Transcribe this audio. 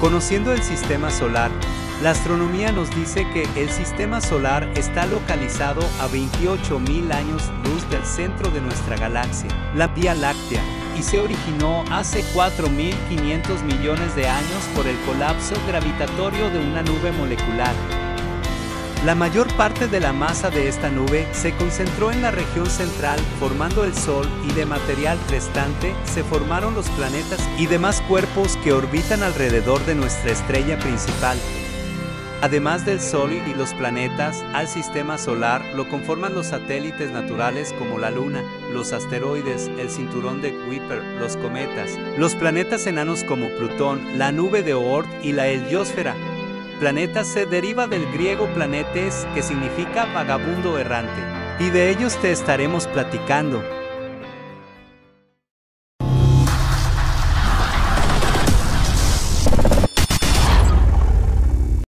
Conociendo el sistema solar, la astronomía nos dice que el sistema solar está localizado a 28.000 años luz del centro de nuestra galaxia, la Vía Láctea, y se originó hace 4.500 millones de años por el colapso gravitatorio de una nube molecular. La mayor parte de la masa de esta nube se concentró en la región central formando el Sol y de material restante se formaron los planetas y demás cuerpos que orbitan alrededor de nuestra estrella principal. Además del Sol y los planetas, al sistema solar lo conforman los satélites naturales como la Luna, los asteroides, el cinturón de Kuiper, los cometas, los planetas enanos como Plutón, la nube de Oort y la heliosfera, Planeta se deriva del griego planetes, que significa vagabundo errante, y de ellos te estaremos platicando.